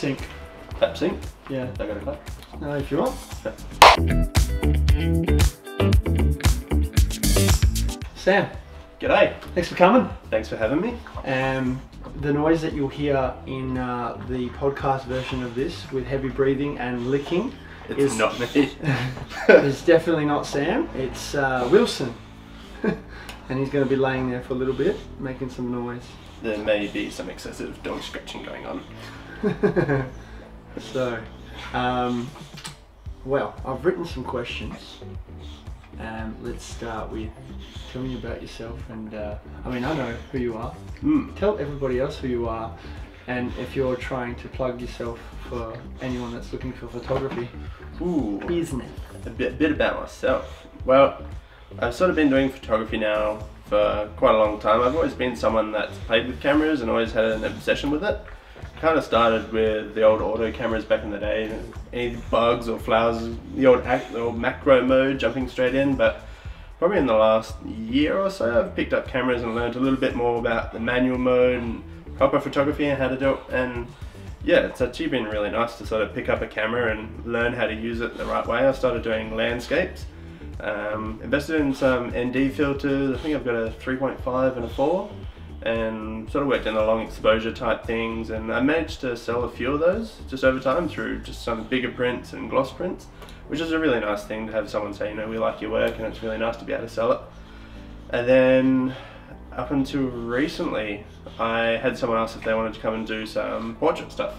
Sync. Clap sync. Yeah. Got a clap. No, if you want. Sam, G'day. thanks for coming. Thanks for having me. Um, the noise that you'll hear in uh, the podcast version of this with heavy breathing and licking It's is, not me. it's definitely not Sam. It's uh, Wilson. and he's going to be laying there for a little bit, making some noise. there may be some excessive dog scratching going on. so, um, well, I've written some questions. Um, let's start with tell me about yourself and uh, I mean I know who you are. Hmm. Tell everybody else who you are, and if you're trying to plug yourself for anyone that's looking for photography, Ooh. isn't it? a bit, bit about myself. Well, I've sort of been doing photography now for quite a long time. I've always been someone that's played with cameras and always had an obsession with it. Kind of started with the old auto cameras back in the day, any bugs or flowers, the old act, the old macro mode, jumping straight in. But probably in the last year or so, I've picked up cameras and learned a little bit more about the manual mode and proper photography and how to do it. And yeah, it's actually been really nice to sort of pick up a camera and learn how to use it the right way. I started doing landscapes, um, invested in some ND filters. I think I've got a 3.5 and a 4, and sort of worked in the long exposure type things. And I managed to sell a few of those just over time through just some bigger prints and gloss prints, which is a really nice thing to have someone say, you know, we like your work, and it's really nice to be able to sell it. And then up until recently, I had someone ask if they wanted to come and do some portrait stuff.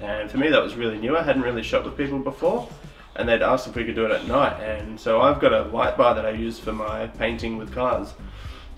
And for me, that was really new. I hadn't really shot with people before, and they'd asked if we could do it at night. And so I've got a light bar that I use for my painting with cars.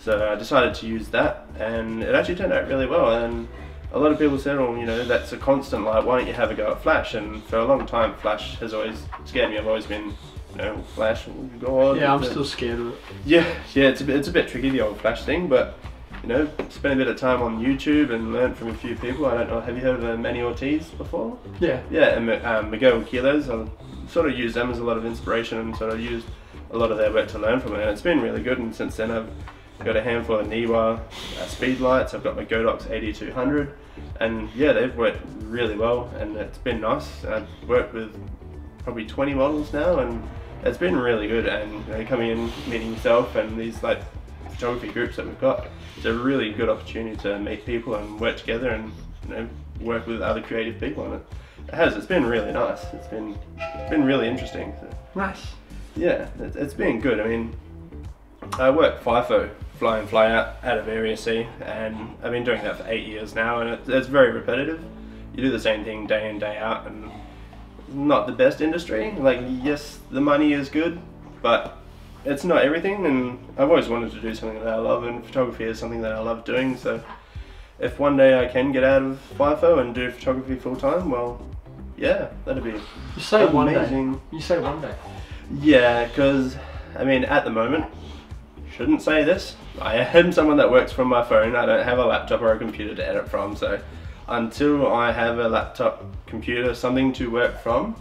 So I decided to use that, and it actually turned out really well. And a lot of people said, "Oh, you know, that's a constant light. Why don't you have a go at flash?" And for a long time, flash has always scared me. I've always been, you know, flash. oh, God. Yeah, I'm but- still scared of it. yeah, yeah, it's a bit, it's a bit tricky the old flash thing, but you know, spent a bit of time on YouTube and learned from a few people. I don't know, have you heard of uh, Manny Ortiz before? Yeah. Yeah, and um, Miguel Quiles. I sort of used them as a lot of inspiration and sort of used a lot of their work to learn from it, and it's been really good. And since then, I've got a handful of Neewer uh, speed lights. I've got my Godox 8200, and yeah, they've worked really well, and it's been nice. I've worked with probably 20 models now, and it's been really good. And you know, coming in, meeting yourself, and these like photography groups that we've got, it's a really good opportunity to meet people and work together, and you know, work with other creative people on it. It has. It's been really nice. It's been it's been really interesting. So, Nice. yeah, it, it's been good. I mean, I work FIFO, fly in, fly out, out of Area C, and I've been doing that for eight years now, and it, it's very repetitive. You do the same thing day in, day out, and not the best industry. Like, yes, the money is good, but it's not everything, and I've always wanted to do something that I love, and photography is something that I love doing, so if one day I can get out of FIFO and do photography full time, well, yeah, that'd be You say one day. amazing. You say one day. Yeah, because I mean, at the moment, shouldn't say this. I am someone that works from my phone. I don't have a laptop or a computer to edit from. So until I have a laptop, computer, something to work from,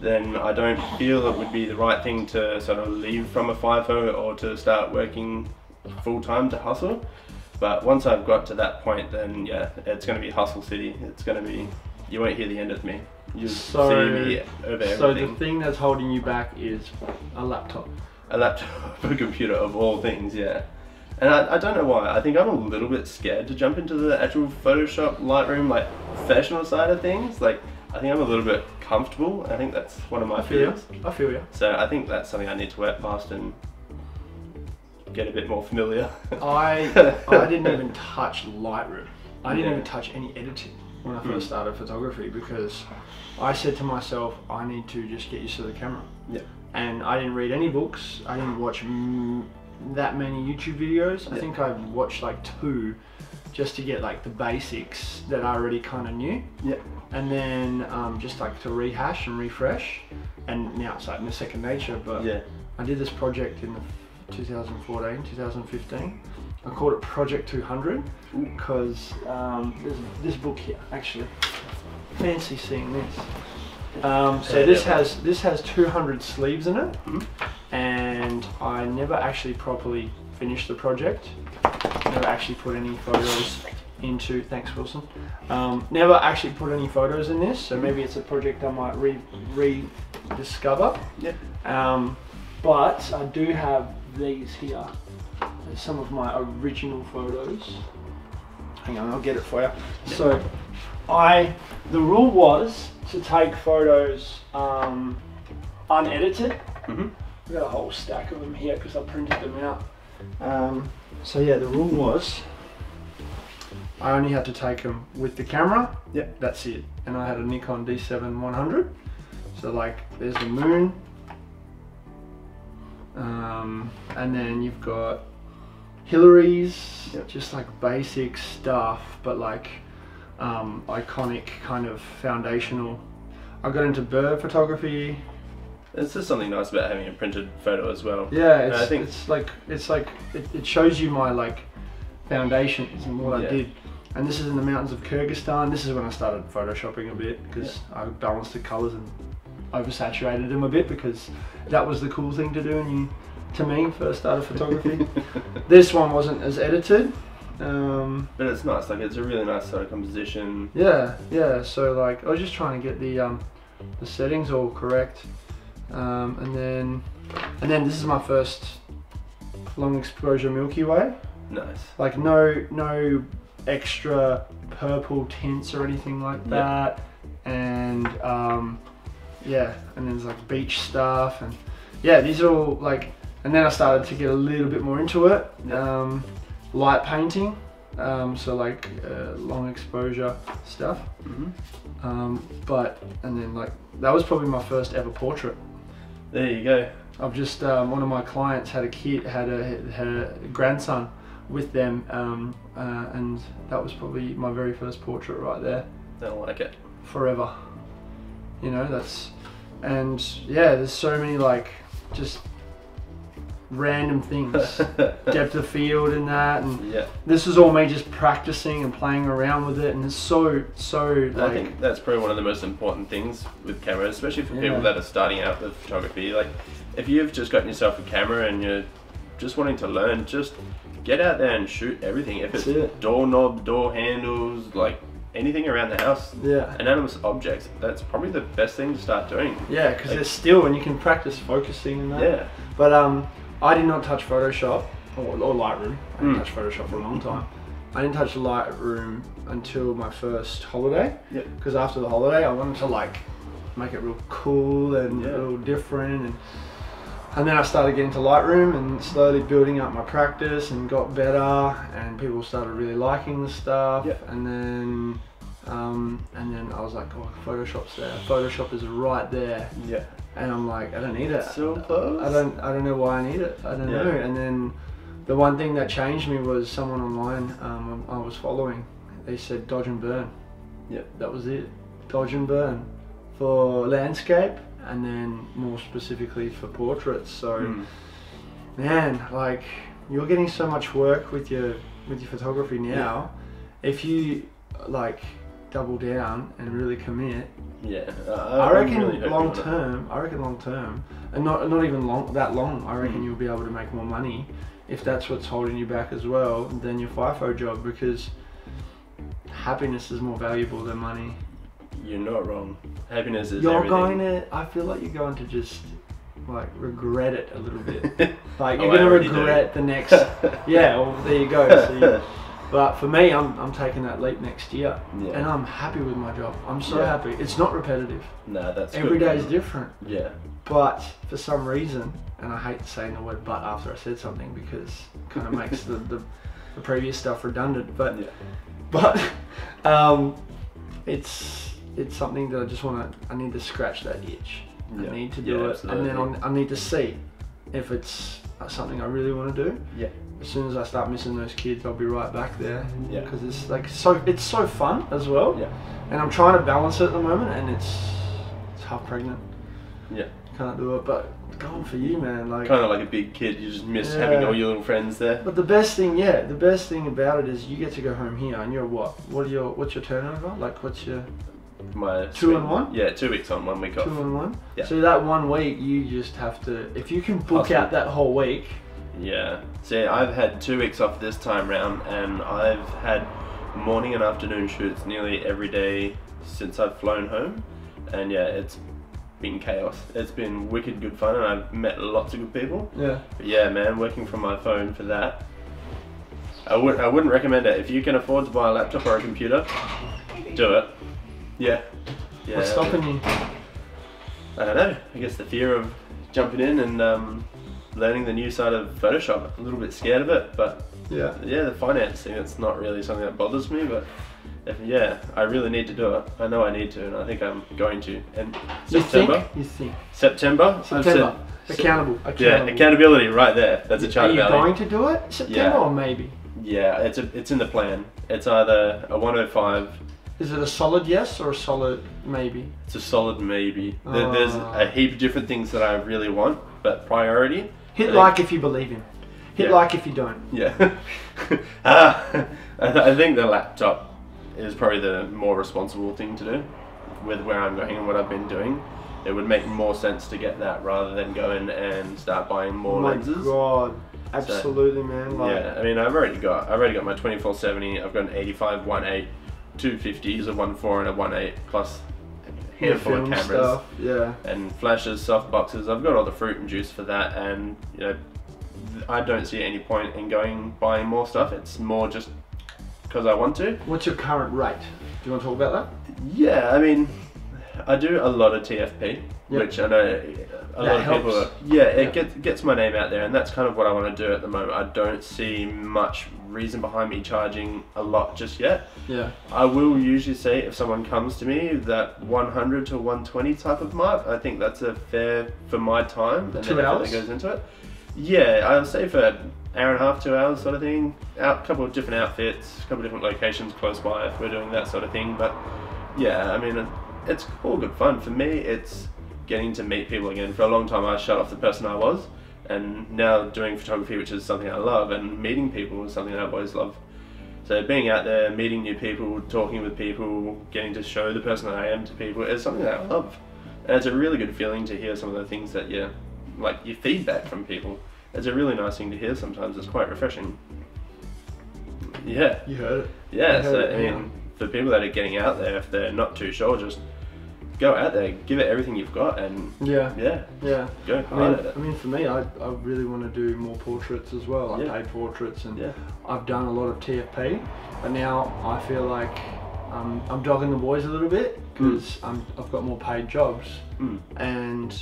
then I don't feel it would be the right thing to sort of leave from a FIFO or to start working full time to hustle. But once I've got to that point, then yeah, it's going to be hustle city. It's going to be you won't hear the end of me. You So- see me over So everything the thing that's holding you back is a laptop. A laptop, a computer of all things, yeah. And I, I don't know why. I think I'm a little bit scared to jump into the actual Photoshop, Lightroom, like professional side of things. Like, I think I'm a little bit comfortable. I think that's one of my I fears. I feel you. So I think that's something I need to work past and get a bit more familiar. I I didn't even touch Lightroom. I didn't Yeah. even touch any editing when I Hmm. first started photography because I said to myself, I need to just get used to the camera. Yeah. And I didn't read any books. I didn't watch that many YouTube videos. I think I watched like two just to get like the basics that I already kind of knew. yeah. And then um, just like to rehash and refresh. And now it's like in the second nature. But Yeah. I did this project in 2014, 2015. I called it Project 200 because um, there's this book here actually. Fancy seeing this. Um, so this has this has 200 sleeves in it, Mhm. and I never actually properly finished the project. Never actually put any photos into. Thanks, Wilson. Um, never actually put any photos in this, so maybe it's a project I might re rediscover. Yeah. Um, but I do have these here. There's some of my original photos. Hang on, I'll get it for you. So, I the rule was to take photos um, unedited. Mhm. I've got a whole stack of them here because I printed them out. Um, so yeah, the rule was I only had to take them with the camera. Yep. That's it. And I had a Nikon D7 100. So like, there's the moon. Um, and then you've got Hillary's, Yep. just like basic stuff, but like um, iconic kind of foundational. I got into bird photography. It's just something nice about having a printed photo as well. Yeah, it's, I think- it's like it's like it, it shows you my like foundations and what I did. And this is in the mountains of Kyrgyzstan. This is when I started photoshopping a bit because I balanced the colors and oversaturated them a bit because that was the cool thing to do when you, to me, first started photography. this one wasn't as edited. Um, But it's nice, like it's a really nice sort of composition. yeah, yeah. So like I was just trying to get the um, the settings all correct, um, and then and then this is my first long exposure Milky Way. Nice. Like no no extra purple tints or anything like Yeah. that, and um, yeah, and then there's like beach stuff and yeah, these are all like. And then I started to get a little bit more into it. Yeah. Um, light painting, um, so like uh, long exposure stuff. hmm Um, but and then like that was probably my first ever portrait. There you go. I've just um, one of my clients had a kid had a had a grandson with them, um, uh, and that was probably my very first portrait right there. I like it. Forever, you know that's, and yeah, there's so many like just random things, depth of field and that, and yeah. this is all me just practicing and playing around with it, and it's so so And I think that's probably one of the most important things with cameras, especially for Yeah. people that are starting out with photography. Like, if you've just gotten yourself a camera and you're just wanting to learn, just get out there and shoot everything. If it's it. doorknob, door handles, like anything around the house, yeah. anonymous objects, that's probably the best thing to start doing. Yeah, because Like- they're still, and you can practice focusing and that. Yeah. But um, I did not touch Photoshop or, or Lightroom. I didn't Mm. touch Photoshop for a long time. I didn't touch Lightroom until my first holiday. Yep. Because after the holiday, I wanted to like make it real cool and Yeah. a little different, and and then I started getting to Lightroom and slowly building up my practice and got better, and people started really liking the stuff. Yep. And then. Um, and then I was like, oh, Photoshop's there. Photoshop is right there Yeah. and I'm like, I don't need it. So close. I don't, I don't know why I need it. I don't Yeah. know. And then the one thing that changed me was someone online um, I was following. They said dodge and burn. Yep. That was it. Dodge and burn for landscape, and then more specifically for portraits. So, Mm. man, like you're getting so much work with your with your photography now. If you like double down and really commit, Yeah. I I'm reckon really long term. I reckon long term, and not not even long that long. I reckon Mm. you'll be able to make more money if that's what's holding you back as well than your FIFO job because happiness is more valuable than money. You're not wrong. Happiness is you're everything. going to. I feel like you're going to just like regret it a little bit. Like Oh, you're I gonna do. regret the next. yeah. Well, there you go. So you- but for me, I'm I'm taking that leap next year, Yeah. and I'm happy with my job. I'm so Yeah. happy. It's not repetitive. No, that's Every good. day is different. Yeah. But for some reason, and I hate saying the word but after I said something because it kind of makes the, the, the previous stuff redundant. But Yeah. but um, it's it's something that I just want to. I need to scratch that itch. I need to do it, absolutely. and then I'll, I need to see if it's something I really want to do. Yeah. As soon as I start missing those kids, I'll be right back there. Yeah. Because it's like so it's so fun as well. Yeah. And I'm trying to balance it at the moment, and it's it's half pregnant. Yeah. Can't do it, but going for you, man. Like, Kind of like a big kid. You just miss Yeah. having all your little friends there. but the best thing, yeah, the best thing about it is you get to go home here, and you're what? What are your what's your turnover? Like, what's your My Two sweet- and one? Yeah, two weeks on, one week two off. and one? Yeah. So that one week, you just have to. If you can book Hustle. out that whole week, Yeah. See, I've had two weeks off this time round, and I've had morning and afternoon shoots nearly every day since I've flown home, and yeah, it's been chaos. It's been wicked good fun, and I've met lots of good people. Yeah. But yeah, man, working from my phone for that. I would I wouldn't recommend it if you can afford to buy a laptop or a computer. Do it. Yeah. Yeah. What's stopping you? I don't know. I guess the fear of jumping in and um, learning the new side of Photoshop. I'm a little bit scared of it, but Yeah. yeah, the finance thing, it's not really something that bothers me, but if, yeah, I really need to do it. I know I need to, and I think I'm going to. And You September, think? You think? September, I've said- September. Accountable. yeah, accountability right there. That's a Are you valley. going to do it? September Yeah. or maybe? Yeah, it's a, it's in the plan. It's either a 105. Is it a solid yes or a solid maybe? It's a solid maybe. There, there's Ah. a heap of different things that I really want, but priority. Hit like if you believe him. Hit Yeah. like if you don't. Yeah. Ah, I, th- I think the laptop is probably the more responsible thing to do with where I'm going and what I've been doing. It would make more sense to get that rather than go in and start buying more oh my lenses. god. Absolutely, man. Like, Yeah, I mean, I've already got I've already got my 2470. I've got an 85 1.8, two 50s, a 1.4 and a 1.8 plus handful of cameras stuff. Yeah. and flashes, soft boxes. I've got all the fruit and juice for that, and you know, I don't see any point in going buying more stuff. It's more just because I want to. What's your current rate? Do you want to talk about that? Yeah, I mean, I do a lot of TFP, Yep. which I know a lot of helps. people. Are, yeah, it Yeah. gets gets my name out there, and that's kind of what I want to do at the moment. I don't see much reason behind me charging a lot just yet. Yeah. I will usually say if someone comes to me that 100 to 120 type of mark, I think that's a fair for my time and Two the effort hours? that goes into it. Yeah, I'll say for an hour and a half, two hours sort of thing. Out, a couple of different outfits, a couple of different locations close by if we're doing that sort of thing. But yeah, I mean, it's all good fun. For me, it's getting to meet people again. For a long time, I shut off the person I was. And now doing photography, which is something I love, and meeting people is something I've always loved. So being out there, meeting new people, talking with people, getting to show the person that I am to people is something that I love. And it's a really good feeling to hear some of the things that you, like your feedback from people. It's a really nice thing to hear sometimes. It's quite refreshing. Yeah, You heard it. yeah. I So it, I yeah. mean, for people that are getting out there, if they're not too sure, just go out there, give it everything you've got, and Yeah. yeah, Yeah. go I hard mean, at it. I mean, for me, I, I really want to do more portraits as well, like Yeah. paid portraits, and Yeah. I've done a lot of TFP, but now I feel like um, I'm dogging the boys a little bit because I'm I've got more paid jobs, Mm. and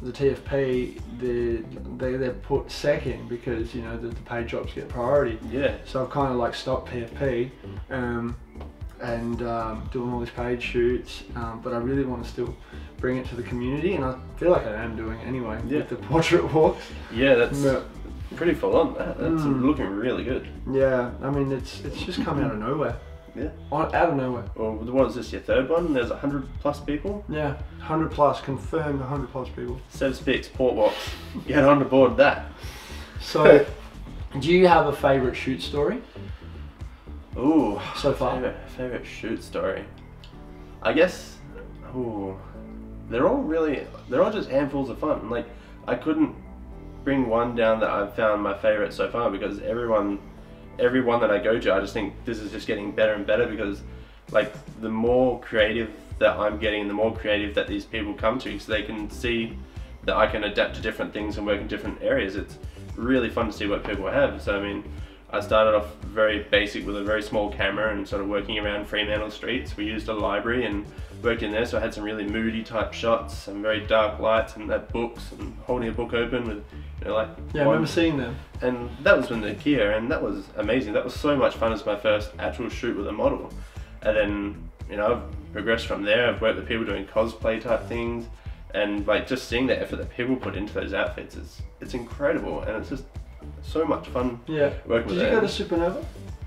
the TFP they they they're put second because you know the, the paid jobs get priority. Yeah. So I've kind of like stopped TFP um, and um, doing all these paid shoots, um, but I really want to still bring it to the community, and I feel like I am doing it anyway Yeah. with the portrait walks. Yeah, that's pretty full on. That that's Mm. looking really good. yeah, I mean it's it's just come out of nowhere, Yeah. Out of nowhere. Well, what is this? Your third one? There's hundred plus people. Yeah, hundred plus confirmed, hundred plus people. Sev's Pics Port Walks. Get on the board that. So, do you have a favorite shoot story Ooh. so far? Favorite, favorite shoot story. I guess. Ooh. They're all really. They're all just handfuls of fun. Like I couldn't bring one down that I've found my favorite so far because everyone, every one that I go to, I just think this is just getting better and better because, like, the more creative that I'm getting, the more creative that these people come to, so they can see that I can adapt to different things and work in different areas. It's really fun to see what people have. So I mean, I started off very basic with a very small camera and sort of working around Fremantle streets. We used a library and worked in there, so I had some really moody type shots, some very dark lights, and that books and holding a book open with, you know, like Yeah, I remember seeing them. and that was with Nokia, and that was amazing. That was so much fun as my first actual shoot with a model. And then, you know, I've progressed from there. I've worked with people doing cosplay type things, and like just seeing the effort that people put into those outfits is it's incredible, and it's just so much fun Yeah. working Did with you go to Supernova?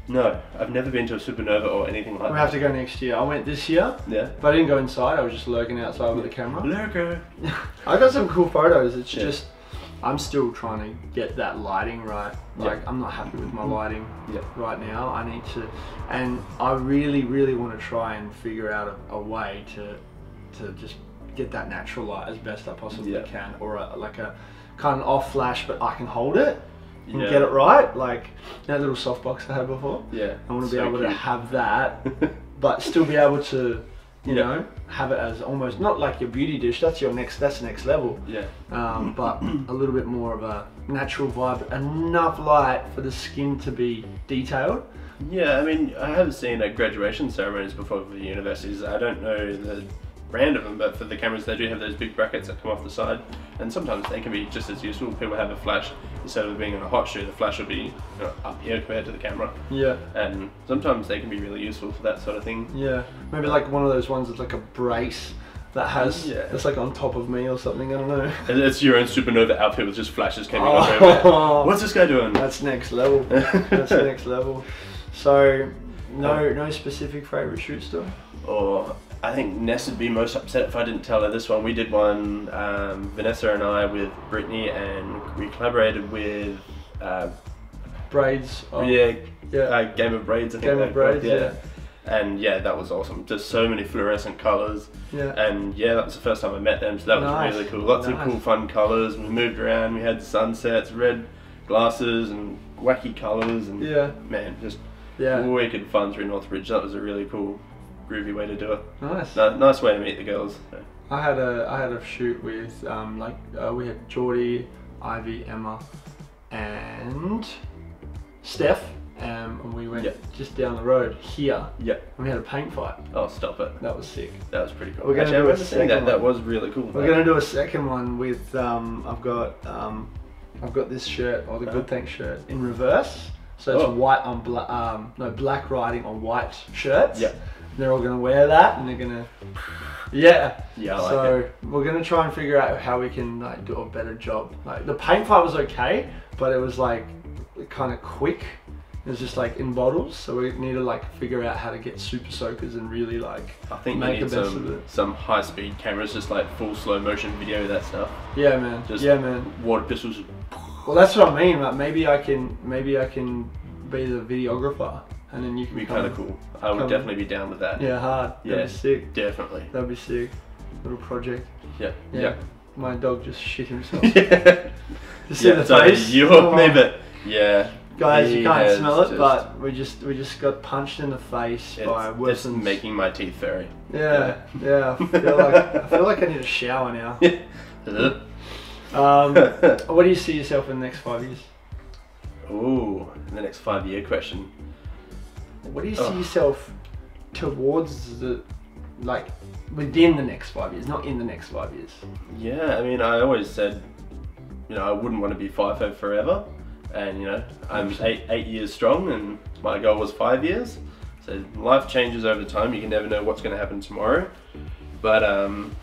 No, I've never been to a supernova or anything like that. We have to go next year. I went this year, Yeah. but I didn't go inside. I was just lurking outside with the camera. Lurker. I got some cool photos. It's Yeah. just I'm still trying to get that lighting right. Like I'm not happy with my mm. lighting Yeah. right now. I need to, and I really, really want to try and figure out a, a way to to just get that natural light as best I possibly Yeah. can, or a, like a kind of off flash, but I can hold it. And Yeah. get it right. Like that little softbox I had before. Yeah. I want to be so able to have that, but still be able to, you Yeah. know, have it as almost not like your beauty dish. That's your next. That's the next level. yeah. Um, but a little bit more of a natural vibe. Enough light for the skin to be detailed. Yeah, I mean, I haven't seen at graduation ceremonies before for the universities. I don't know the brand of them, but for the cameras, they do have those big brackets that come off the side, and sometimes they can be just as useful. People have a flash instead of being in a hot shoe, the flash will be you know, up here compared to the camera, Yeah. and sometimes they can be really useful for that sort of thing. Yeah. Maybe like one of those ones that's like a brace that has Yeah. that's like on top of me or something. I don't know. And It's your own supernova outfit with just flashes coming off oh. everywhere. Oh, What's this guy doing? that's next level. That's next level. So, no, um, no specific favorite shoot story. Or I think Ness would be most upset if I didn't tell her this one. We did one, um, Vanessa and I, with Brittany, and we collaborated with. Uh, Braids. Oh, yeah, yeah. uh, Game of Braids. I think Game of Braids. called, Yeah. And yeah, that was awesome. Just so many fluorescent colors, Yeah. and yeah, that was the first time I met them, so that was really cool. Lots of cool, fun colors. We moved around. We had sunsets, red glasses, and wacky colors, and Yeah. man, just Yeah. wicked fun through Northbridge. That was a really cool, groovy way to do it. Nice. No, nice way to meet the girls. I had a I had a shoot with um like uh, we had Geordie, Ivy, Emma, and Steph, um, and we went Yeah. just down the road here. Yeah. And we had a paint fight. Oh, stop it. That was sick. That was pretty cool. We're gonna Actually, do a seeing that. second That one. was really cool. We're gonna do a second one with um I've got um I've got this shirt or the Uh-huh. Good Thanks shirt in reverse. So it's Oh. white on black um no black writing on white shirts. Yeah. They're all gonna wear that and they're gonna yeah. Yeah, I like so it. we're gonna try and figure out how we can like do a better job. Like the paint fight was okay, but it was like kind of quick. It was just like in bottles, so we need to like figure out how to get super soakers and really like I think make need the best of some, it. some high speed cameras, just like full slow motion video that stuff. yeah, man. Just yeah, man. Water pistols. Well, that's what I mean. Like maybe I can maybe I can be the videographer, and then you can Be kind of cool. I would definitely be down with that. Yeah, hard. That'd Yeah. be sick. Definitely. That'd be sick. Little project. Yeah. Yeah. Yeah. My dog just shit himself. yeah. You see the sorry, face? You Oh. me, but yeah. Guys, you can't smell it, but we just we just got punched in the face by it's, it's Wilson's. making my teeth furry. Yeah, yeah. I feel like I feel like I need a shower now. Um, what do you see yourself in the next five years? Ooh, the next five year question. What do you see yourself towards the like within the next five years, not in the next five years? Yeah, I mean, I always said, you know, I wouldn't want to be FIFO forever, and you know, I'm eight eight years strong, and my goal was five years. So life changes over time. You can never know what's going to happen tomorrow, but um,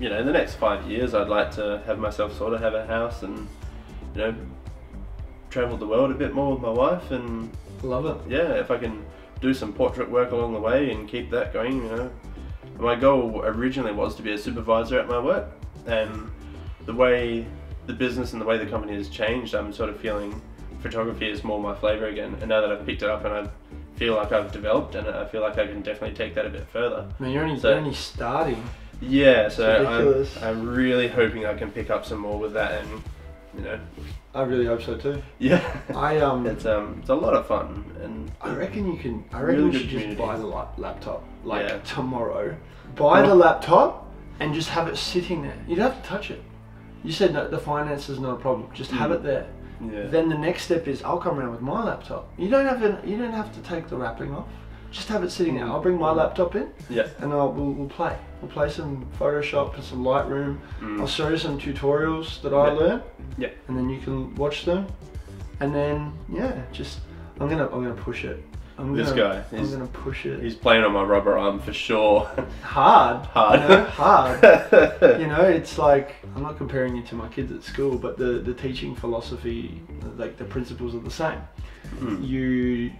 you know, in the next five years, I'd like to have myself sort of have a house and you know, travel the world a bit more with my wife, and Love it. yeah, if I can do some portrait work along the way and keep that going, you know. My goal originally was to be a supervisor at my work, and the way the business and the way the company has changed, I'm sort of feeling photography is more my flavour again. And now that I've picked it up and I feel like I've developed, and I feel like I can definitely take that a bit further. I mean, you're only, So- you're only starting. Yeah, so. I'm, I'm really hoping I can pick up some more with that, and you know, I really hope so too. yeah, I um, it's um, it's a lot of fun, and I reckon you can. I reckon Really you should just buy the lap- laptop like Yeah. tomorrow. Buy the laptop and just have it sitting there. You don't have to touch it. You said no, the finance is not a problem. Just have Mm. it there. yeah, Then the next step is I'll come around with my laptop. You don't have to. You don't have to take the wrapping off. Just have it sitting there. I'll bring my laptop in yeah, and I'll we'll, we'll play. We'll play some Photoshop and some Lightroom. Mm. I'll show you some tutorials that I Yeah. learned. Yeah. And then you can watch them. And then yeah, just I'm gonna I'm gonna push it. I'm This gonna, guy, I'm he's- gonna push it He's playing on my rubber arm for sure. hard. Hard. You know, hard. you know, it's like I'm not comparing you to my kids at school, but the the teaching philosophy, like the principles are the same. Mm. You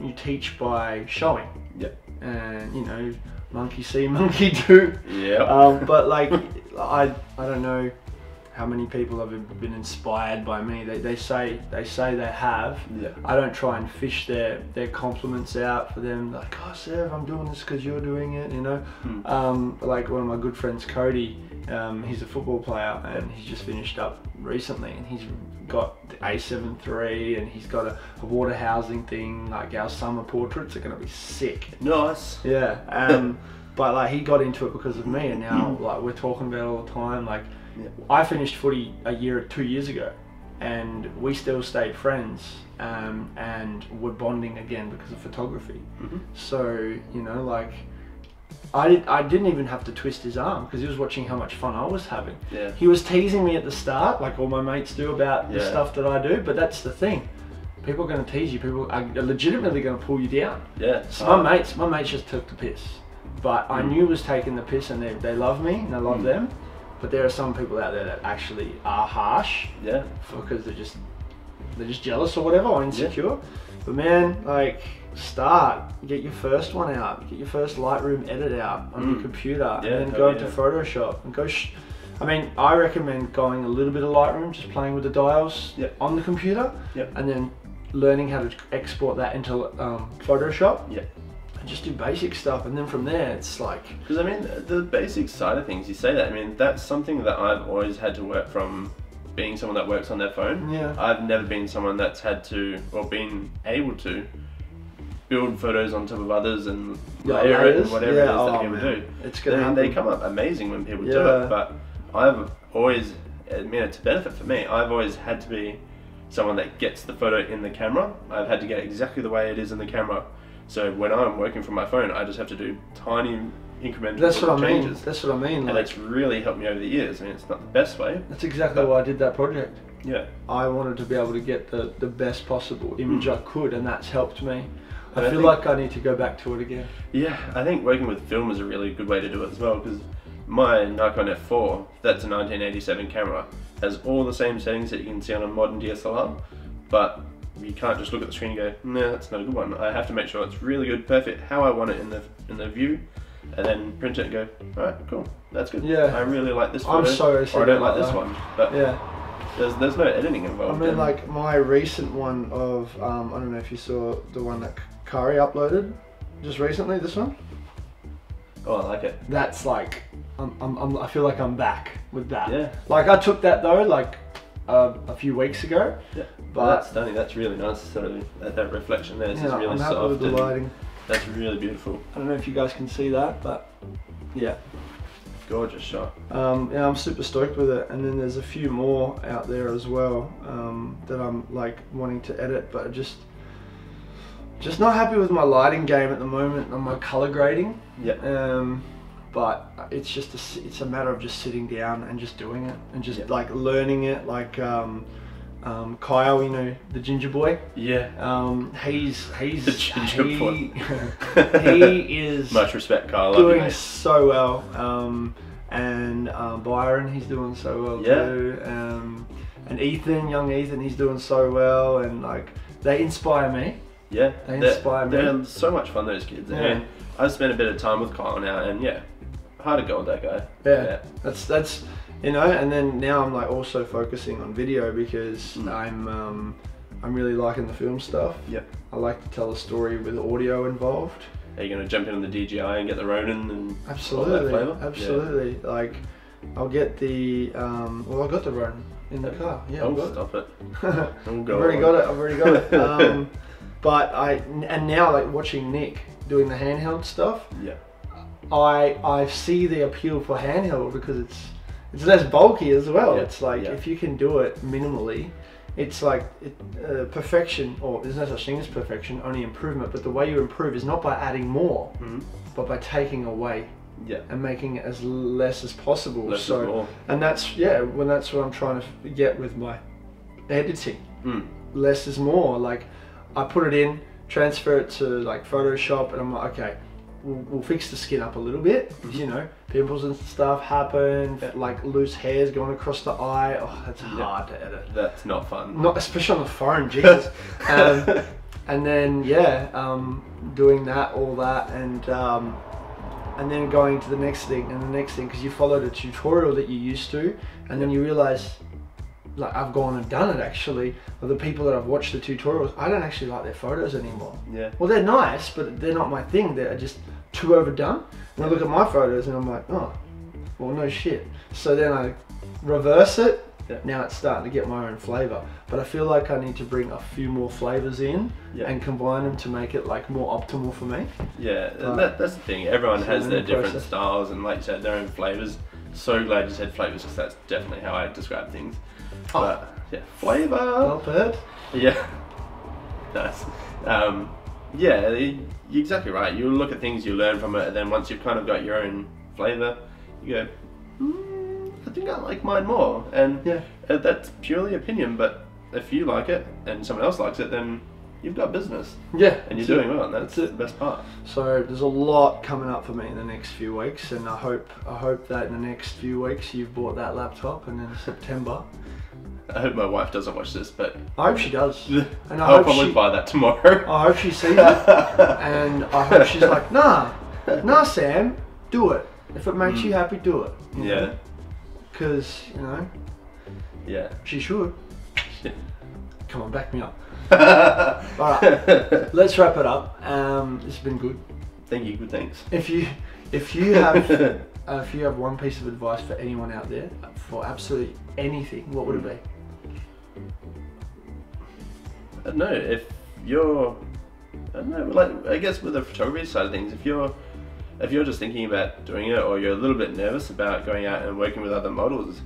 you teach by showing, Yeah. and you know, monkey see, monkey do. Yeah. Um, but like, I I don't know how many people have been inspired by me. They, they say they say they have. Yeah. I don't try and fish their their compliments out for them. Like, oh, Sev, I'm doing this because you're doing it. You know, Hmm. um, like one of my good friends, Cody. Um, he's a football player and he's just finished up recently and he's got the A73 and he's got a, a water housing thing. Like our summer portraits are gonna be sick. Nice. Yeah. Um, but like he got into it because of me, and now like we're talking about it all the time. Like Yeah. I finished footy a year, two years ago, and we still stayed friends, um, and we're bonding again because of photography. Mhm. So you know, like. I, did, I didn't even have to twist his arm because he was watching how much fun I was having. Yeah. He was teasing me at the start, like all my mates do about the stuff that I do, but that's the thing. People are going to tease you. People are legitimately going to pull you down. Yeah. So my mates, my mates just took the piss, but I Mm. knew was taking the piss, and they, they love me and I love Mm. them. But there are some people out there that actually are harsh Yeah. because they're just they're just jealous or whatever or insecure. But man, like start, get your first one out, get your first Lightroom edit out on your Mm. computer, Yeah, and then go yeah. into Photoshop and go. I mean, I recommend going a little bit of Lightroom, just playing with the dials Yep. on the computer, Yep. and then learning how to export that into um, Photoshop Yeah. Just do basic stuff. And then from there, it's like, Because I mean, the basic side of things, you say that. I mean, that's something that I've always had to work from being someone that works on their phone. yeah, I've never been someone that's had to, or been able to, build photos on top of others and Yeah, layer it and whatever Yeah, it is that oh, people man. do. it's They, gonna—they come up amazing when people do it, but I've always, I mean, it's a benefit for me. I've always had to be someone that gets the photo in the camera. I've had to get it exactly the way it is in the camera. So when I'm working from my phone, I just have to do tiny incremental That's what I mean. changes. That's what I mean. and Like, it's really helped me over the years. I mean, it's not the best way. that's exactly why I did that project. Yeah. I wanted to be able to get the, the best possible image mm. I could, and that's helped me. I And I feel think- like I need to go back to it again. Yeah, I think working with film is a really good way to do it as well because my Nikon F4, that's a 1987 camera, has all the same settings that you can see on a modern DSLR, but you can't just look at the screen and go, nah, that's not a good one. I have to make sure it's really good, perfect, how I want it in the in the view, and then print it and go, alright, cool, that's good. Yeah. I really like this one. I'm photo, so or I don't like this that. one, but Yeah. there's there's no editing involved. I mean, like my recent one of um, I don't know if you saw the one that Kari uploaded just recently. This one. oh, I like it. That's like I'm, I'm, I'm I feel like I'm back with that. Yeah. Like I took that though like uh, a few weeks ago. Yeah. But Well, that's stunning. That's really nice. Sort of that, that reflection there. It's yeah, really I'm happy soft. with the lighting. That's really beautiful. I don't know if you guys can see that, but yeah. Gorgeous shot. Um, yeah, I'm super stoked with it. And then there's a few more out there as well um, that I'm like wanting to edit, but just just not happy with my lighting game at the moment and my color grading. Yeah. Um, but it's just a, s- it's a matter of just sitting down and just doing it and just Yeah. like learning it. Like um, um, Kyle, you know, the ginger boy. Yeah. Um, he's he's The ginger he, boy. he is Much respect, Kyle. Love you, doing so well. Um, and um, Byron, he's doing so well Yeah. too. Um, and Ethan, young Ethan, he's doing so well. And like, they inspire me. Yeah. They they're, inspire me. They're so much fun, those kids. Yeah. mean, I've spent a bit of time with Kyle now, and yeah, hard to go with that guy. Yeah. That's that's you know. And then now I'm like also focusing on video because Mm. I'm um, I'm really liking the film stuff. Yep. I like to tell a story with audio involved. Are you gonna jump in on the DJI and get the Ronin and Absolutely, absolutely. Like, I'll get the um, well, I got the Ronin in the car. Yeah, oh, I've it. stop it. I've already got it. I've already got it. Um, but I and now like watching Nick doing the handheld stuff, Yeah. I I see the appeal for handheld because it's it's less bulky as well. Yeah, It's like yeah. if you can do it minimally, it's like it, uh, perfection. Or there's no such thing as perfection, only improvement. But the way you improve is not by adding more, Mhm. but by taking away Yeah. and making it as less as possible. Less so more. and that's yeah, when that's what I'm trying to get with my editing Mm. less is more. Like, I put it in, transfer it to like Photoshop, and I'm like, okay, we'll, we'll fix the skin up a little bit. 'cause, You know, pimples and stuff happen, like loose hairs going across the eye. Oh, that's Yeah. hard to edit. That's not fun. Not especially on the phone, Jesus. um, and then yeah, um, doing that, all that, and um, and then going to the next thing and the next thing because you followed a tutorial that you used to, and then you realize, like I've gone and done it actually. Of the people that I've watched the tutorials, I don't actually like their photos anymore. Yeah. Well, they're nice, but they're not my thing. They're just too overdone. And I look at my photos and I'm like, oh, well, no shit. So then I reverse it. Yeah. Now it's starting to get my own flavor. But I feel like I need to bring a few more flavors in Yeah. and combine them to make it like more optimal for me. Yeah, and that, that's the thing. Everyone has their the different process. styles and, like you said, their own flavors. So glad you said flavors because that's definitely how I describe things. Oh. But yeah, flavor. Well, Bert. Yeah. nice. Um, yeah, you're exactly right. You look at things, you learn from it, and then once you've kind of got your own flavor, you go, mm, I think I like mine more. And Yeah. uh, that's purely opinion, but if you like it and someone else likes it, then you've got business Yeah. and you're that's it. doing well, and that's That's the it. best part. So there's a lot coming up for me in the next few weeks, and I hope I hope that in the next few weeks you've bought that laptop, and in September, I hope my wife doesn't watch this, but I hope she does, and I I'll hope probably she, buy that tomorrow. I hope she sees it, and I hope she's like, nah, nah, Sam, do it. If it makes you happy, do it. you yeah, Because you know yeah. she should. Come on, back me up. Alright. Let's wrap it up. Um, it's been good. Thank you. Good thanks. If you if you have uh, if you have one piece of advice for anyone out there for absolutely anything, what would it be? I don't know if you're. I don't know. Like I guess with the photography side of things, if you're if you're just thinking about doing it, or you're a little bit nervous about going out and working with other models,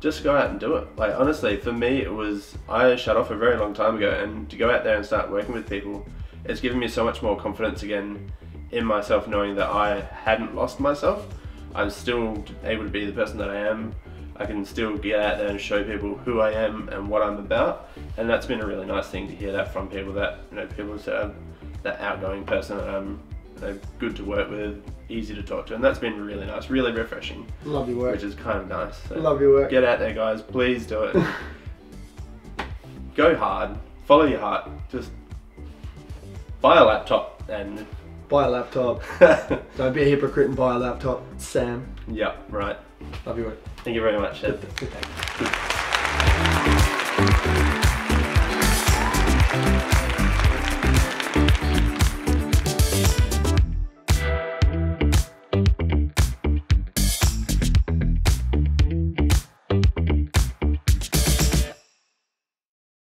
just go out and do it. Like honestly, for me, it was I shut off a very long time ago, and to go out there and start working with people, it's given me so much more confidence again in myself, knowing that I hadn't lost myself. I'm still able to be the person that I am. I can still get out there and show people who I am and what I'm about, and that's been a really nice thing to hear that from people that you know people say I'm that outgoing person and I'm you know, good to work with, easy to talk to, and that's been really nice, really refreshing, Love your work. which is kind of nice. So Love your work. get out there, guys, please do it. Go hard, follow your heart, just buy a laptop and Buy a laptop. Don't be a hypocrite and buy a laptop. Sam, yeah, right. love your work. Thank you very much. Ed.